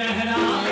Zehra.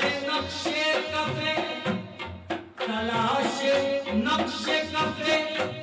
Nakshe Cafe, Talashe Nakshe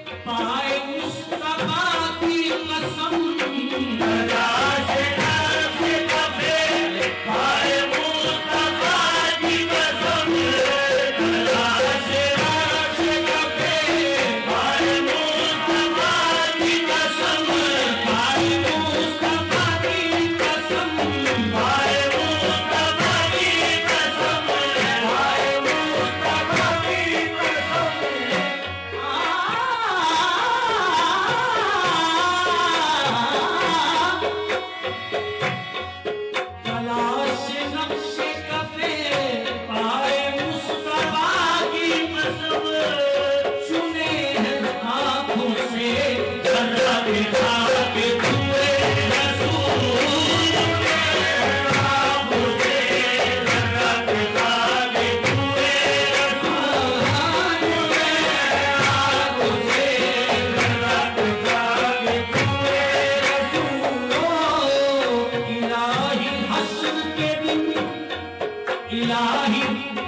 इलाही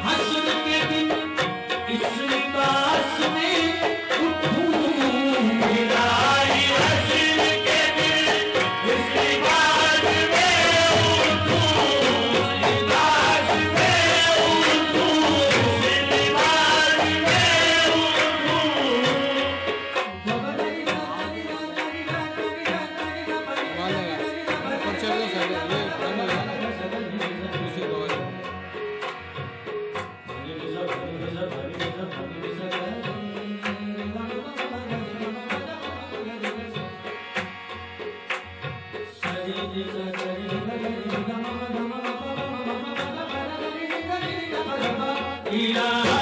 हसन के दिन इस लिबास में Ila